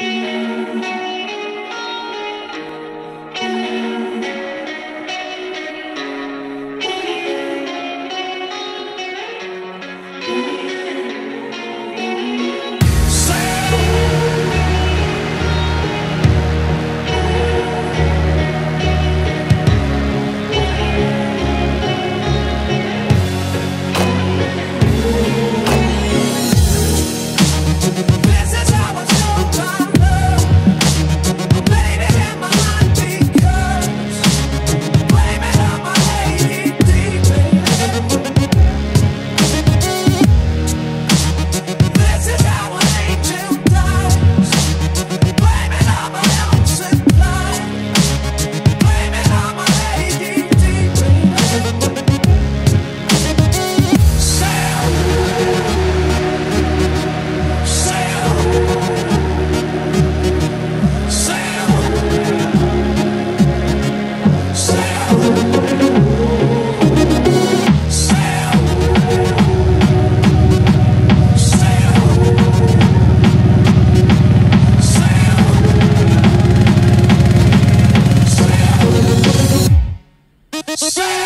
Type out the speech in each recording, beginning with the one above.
Música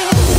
Hey.